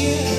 you.